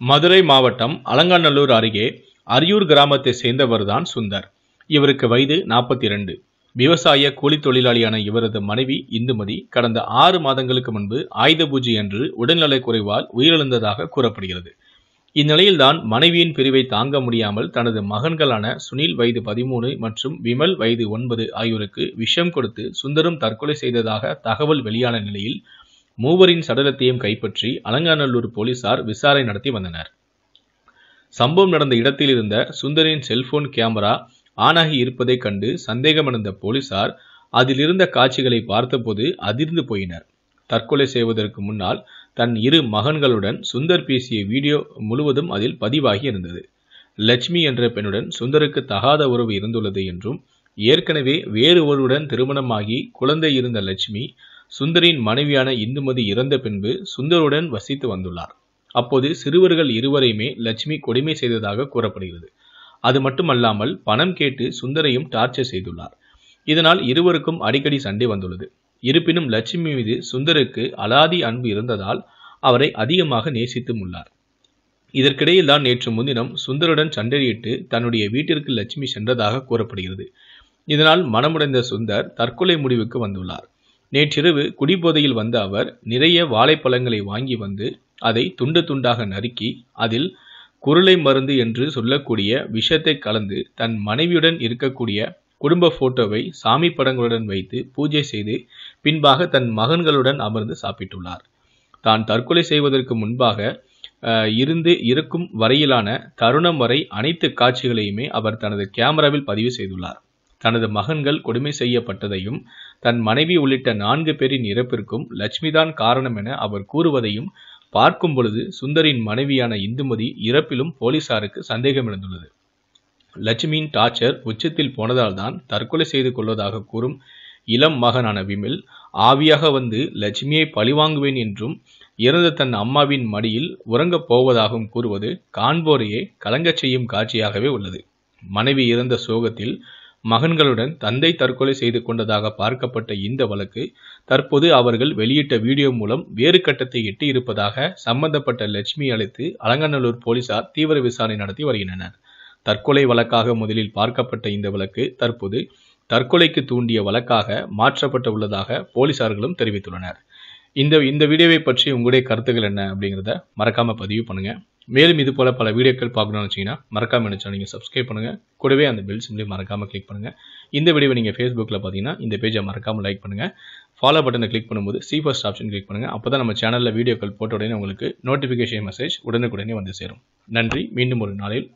மதுரை மாவட்டம் அலங்காநல்லூர் அருகே அரியூர் கிராமத்தை சேர்ந்தவர்தான் சுந்தர். இவருக்கு வயது நாற்பத்தி இரண்டு விவசாய கூலி தொழிலாளியான இவரது மனைவி இந்துமதி கடந்த ஆறு மாதங்களுக்கு முன்பு ஆயுத பூஜை அன்று உடல்நலக் குறைவால் உயிரிழந்ததாக கூறப்படுகிறது. இந்நிலையில்தான் மனைவியின் பிரிவை தாங்க முடியாமல் தனது மகன்களான சுனில் வயது பதிமூணு மற்றும் விமல் வயது ஒன்பது ஆகியோருக்கு விஷம் கொடுத்து சுந்தரும் தற்கொலை செய்ததாக தகவல் வெளியான நிலையில் மூவரின் சடலத்தையும் கைப்பற்றி அலங்காநல்லூர் போலீசார் விசாரணை நடத்தி வந்தனர். சம்பவம் நடந்த இடத்தில் இருந்த சுந்தரின் செல்போன் கேமரா ஆனாகி இருப்பதைக் கண்டு சந்தேகமடைந்த போலீசார் அதிலிருந்த காட்சிகளை பார்த்தபோது அதிர்ந்து போயினர். தற்கொலை செய்வதற்கு முன்னால் தன் இரு மகன்களுடன் சுந்தர் பேசிய வீடியோ முழுவதும் அதில் பதிவாகி இருந்தது. லட்சுமி என்ற பெண்ணுடன் சுந்தருக்கு தகாத உறவு இருந்துள்ளது என்றும் ஏற்கனவே வேறு ஒருவருடன் திருமணமாகி குழந்தை இருந்த லட்சுமி சுந்தரின் மனைவியான இந்துமதி இறந்த பின்பு சுந்தருடன் வசித்து வந்துள்ளார். அப்போது சிறுவர்கள் இருவரையுமே லட்சுமி கொடுமை செய்ததாக கூறப்படுகிறது. அது மட்டுமல்லாமல் பணம் கேட்டு சுந்தரையும் டார்ச்சர் செய்துள்ளார். இதனால் இருவருக்கும் அடிக்கடி சண்டை வந்துள்ளது. இருப்பினும் லட்சுமி மீது சுந்தருக்கு அலாதி அன்பு இருந்ததால் அவரை அதிகமாக நேசித்தும் உள்ளார். இதற்கிடையில் தான் நேற்று முன்தினம் சுந்தருடன் சண்டையிட்டு தன்னுடைய வீட்டிற்கு லட்சுமி சென்றதாக கூறப்படுகிறது. இதனால் மனமுடைந்த சுந்தர் தற்கொலை முடிவுக்கு வந்துள்ளார். நேற்றிரவு குடிபோதையில் வந்த அவர் நிறைய வாழைப்பழங்களை வாங்கி வந்து அதை துண்டு துண்டாக நறுக்கி அதில் குருளை மருந்து என்று சொல்லக்கூடிய விஷத்தை கலந்து தன் மனைவியுடன் இருக்கக்கூடிய குடும்ப போட்டோவை சாமி படங்களுடன் வைத்து பூஜை செய்து பின்பாக தன் மகன்களுடன் அமர்ந்து சாப்பிட்டுள்ளார். தான் தற்கொலை செய்வதற்கு முன்பாக அஹ், இருந்து இருக்கும் வரையிலான தருணம் வரை அனைத்து காட்சிகளையுமே அவர் தனது கேமராவில் பதிவு செய்துள்ளார். தனது மகன்கள் கொடுமை செய்யப்பட்டதையும் தன் மனைவி உள்ளிட்ட நான்கு பேரின் இறப்பிற்கும் லட்சுமிதான் காரணம் என அவர் கூறுவதையும் பார்க்கும் பொழுது சுந்தரின் மனைவியான இந்துமதி இறப்பிலும் போலீசாருக்கு சந்தேகம் எழுந்துள்ளது லட்சுமியின் டார்ச்சர் உச்சத்தில் போனதால் தான் தற்கொலை செய்து கொள்வதாக கூறும் இளம் மகனான விமில் ஆவியாக வந்து லட்சுமியை பழிவாங்குவேன் என்றும் இறந்த தன் அம்மாவின் மடியில் உறங்கப் போவதாகவும் கூறுவது காண்போரையே கலங்கச் செய்யும் காட்சியாகவே உள்ளது. மனைவி இறந்த சோகத்தில் மகன்களுடன் தந்தை தற்கொலை செய்து கொண்டதாக பார்க்கப்பட்ட இந்த வழக்கு தற்போது அவர்கள் வெளியிட்ட வீடியோ மூலம் வேறு கட்டத்தை எட்டி இருப்பதாக சம்பந்தப்பட்ட லட்சுமி அழைத்து அலங்கநல்லூர் போலீசார் தீவிர விசாரணை நடத்தி வருகின்றனர். தற்கொலை வழக்காக முதலில் பார்க்கப்பட்ட இந்த வழக்கு தற்போது தற்கொலைக்கு தூண்டிய வழக்காக மாற்றப்பட்டு உள்ளதாக போலீசார்களும் தெரிவித்துள்ளனர். இந்த இந்த வீடியோவை பற்றி உங்களுடைய கருத்துக்கள் என்ன அப்படிங்கிறத மறக்காமல் பதிவு பண்ணுங்கள் மேலும் இது போல பல வீடியோக்கள் பார்க்கணும்னு வச்சிங்கன்னா மறக்காமல் நினைச்சா நீங்கள் சப்ஸ்கிரைப் பண்ணுங்க. கூடவே அந்த பெல் சிம்லையும் மறக்காமல் கிளிக் பண்ணுங்கள் இந்த வீடியோவை நீங்கள் ஃபேஸ்புக்கில் பார்த்தீங்கன்னா இந்த பேஜை மறக்காமல் லைக் பண்ணுங்க. ஃபாலோ பட்டனை கிளிக் பண்ணும்போது சி ஃபர்ஸ்ட் ஆப்ஷன் கிளிக் பண்ணுங்கள் அப்போ தான் நம்ம சேனலில் வீடியோக்கள் போட்ட உடனே உங்களுக்கு நோட்டிஃபிகேஷன் மெசேஜ் உடனுக்குடனே வந்து சேரும். நன்றி. மீண்டும் ஒரு நாளில்